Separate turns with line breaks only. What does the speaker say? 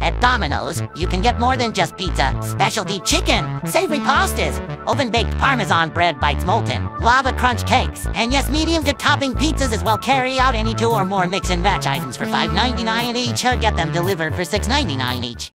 At Domino's, you can get more than just pizza, specialty chicken, savory pastas, oven-baked parmesan bread bites molten, lava crunch cakes, and yes, medium two topping pizzas as well. Carry out any two or more mix and match items for $5.99 each or get them delivered for $6.99 each.